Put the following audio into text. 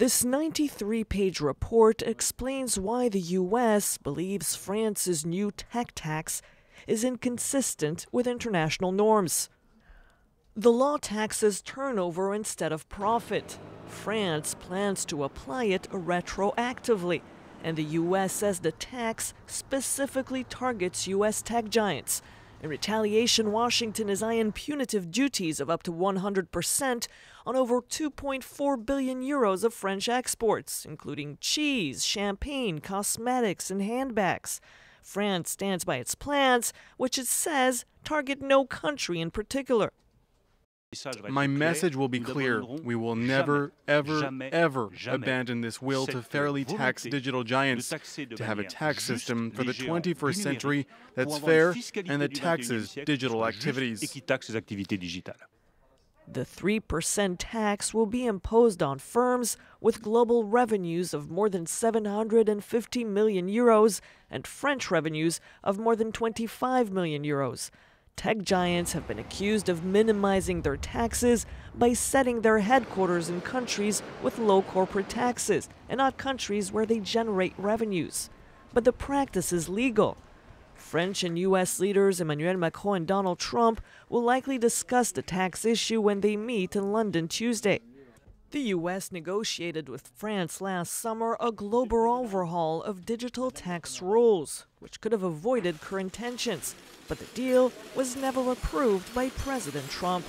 This 93 page report explains why the U.S. believes France's new tech tax is inconsistent with international norms. The law taxes turnover instead of profit. France plans to apply it retroactively, and the U.S. says the tax specifically targets U.S. tech giants. In retaliation, Washington is eyeing punitive duties of up to 100% on over 2.4 billion euros of French exports, including cheese, champagne, cosmetics, and handbags. France stands by its plans, which it says target no country in particular. My message will be clear. We will never, ever, ever abandon this will to fairly tax digital giants, to have a tax system for the 21st century that's fair and that taxes digital activities. The 3% tax will be imposed on firms with global revenues of more than 750 million euros and French revenues of more than 25 million euros. Tech giants have been accused of minimizing their taxes by setting their headquarters in countries with low corporate taxes and not countries where they generate revenues. But the practice is legal. French and U.S. leaders Emmanuel Macron and Donald Trump will likely discuss the tax issue when they meet in London Tuesday. The U.S. negotiated with France last summer a global overhaul of digital tax rules, which could have avoided current tensions, but the deal was never approved by President Trump.